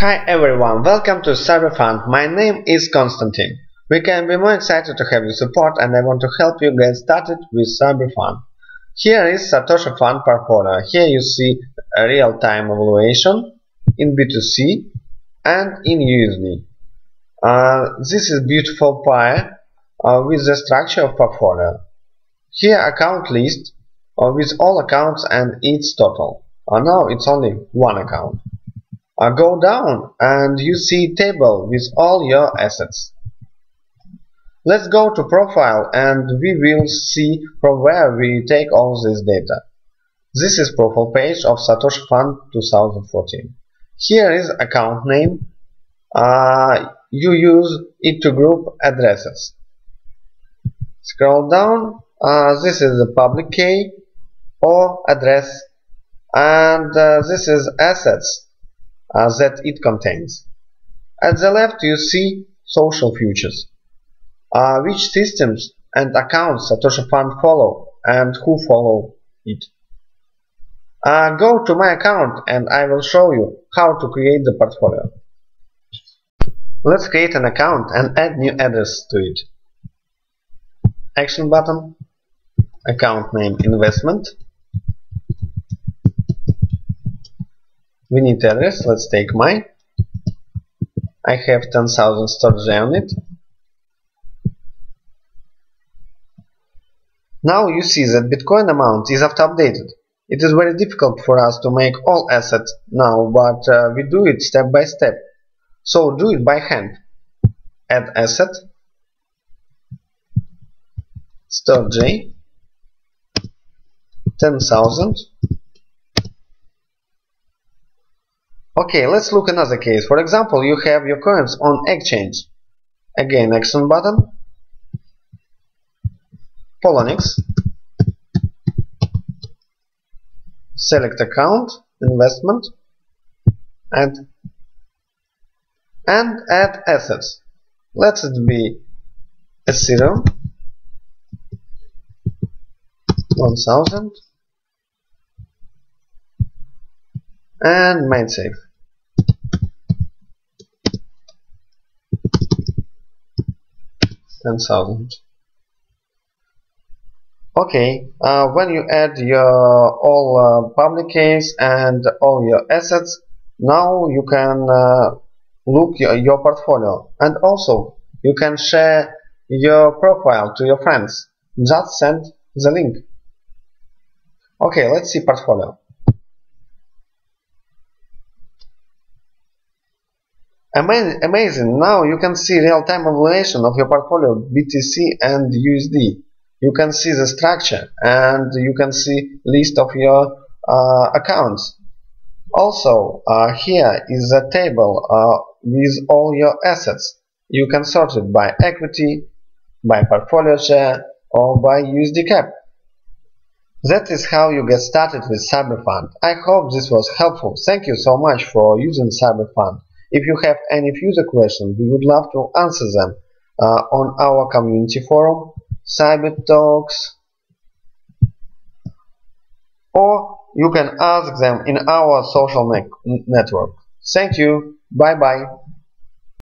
Hi everyone, welcome to Cyberfund. My name is Konstantin. We can be more excited to have your support and I want to help you get started with Cyberfund. Here is Satoshi Fund portfolio. Here you see a real-time evaluation in BTC and in USD. Uh, this is beautiful pie uh, with the structure of portfolio. Here account list uh, with all accounts and its total. Uh, now it's only one account. Uh, go down and you see table with all your assets. Let's go to profile and we will see from where we take all this data. This is profile page of Satoshi Fund 2014. Here is account name. Uh, you use it to group addresses. Scroll down. Uh, this is the public key or address and uh, this is assets uh, that it contains. At the left you see social futures, uh, which systems and accounts Satoshi Fund follow and who follow it. Uh, go to my account and I will show you how to create the portfolio. Let's create an account and add new address to it. Action button, account name investment, we need address let's take mine. I have 10,000 Storj on it. Now you see that Bitcoin amount is after updated. It is very difficult for us to make all assets now but uh, we do it step by step. So do it by hand. Add asset. Storj. 10,000 Okay, let's look another case. For example, you have your coins on exchange. Again, action button. Poloniex. Select account, investment, and and add assets. Let it be Ethereum 1000 and MaidSafe. Ten thousand. Okay, uh, when you add your all uh, public keys and all your assets, now you can uh, look your, your portfolio and also you can share your profile to your friends. Just send the link. Okay, let's see portfolio. Amazing! Now you can see real-time evaluation of your portfolio BTC and USD. You can see the structure and you can see list of your uh, accounts. Also, uh, here is a table uh, with all your assets. You can sort it by equity, by portfolio share, or by USD cap. That is how you get started with Cyberfund. I hope this was helpful. Thank you so much for using Cyberfund. If you have any further questions, we would love to answer them uh, on our community forum, Cyber Talks, or you can ask them in our social ne network. Thank you. Bye bye.